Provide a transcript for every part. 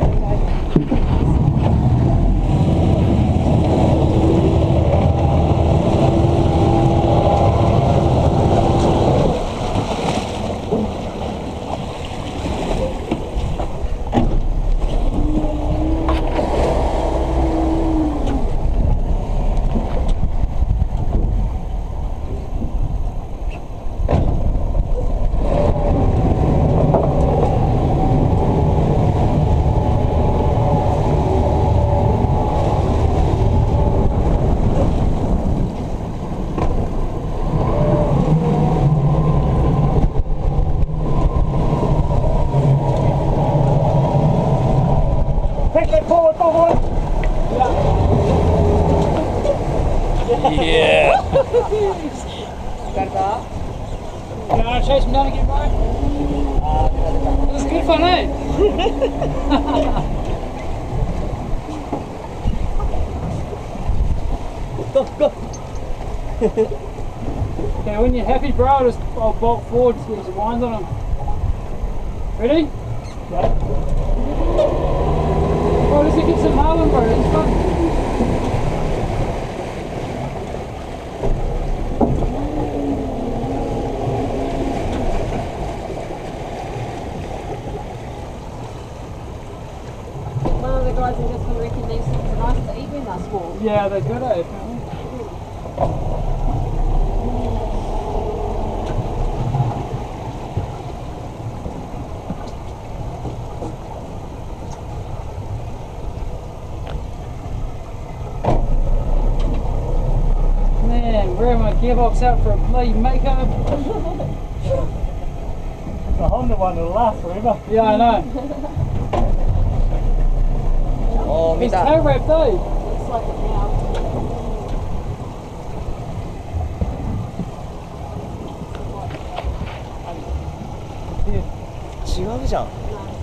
thôi Take it forward, forward. Yeah. Starta. Ja, scheiß mir dann mal. Das ist gut von euch. Go, go. okay, when you're happy, bro, I'll just I'll bolt forward so there's a wind on them. Ready? Yeah. Oh, does it get some Harlem, bro? It's fun. One of the guys in this one reckon these things are nice to eat when. Yeah, they're good, eh? Apparently. man, wearing my gearbox out for a bloody mako. the Honda one will last forever. Yeah, I know. oh, It's tow wrapped, though. Looks like it now. Yeah.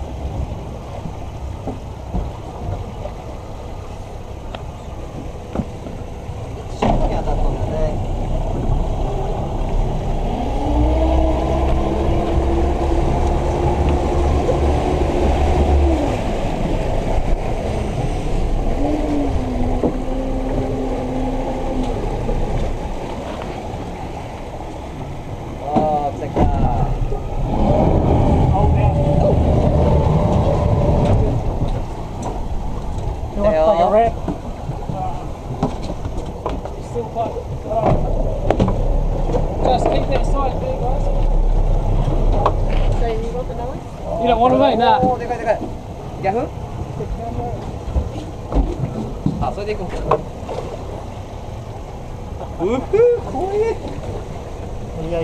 Still quite. Just keep that side there, guys. So you want the noise? You don't want to, mate? お Nah. ー、でかいでかい。逆あ、それで行こう。うふ怖え。いやいや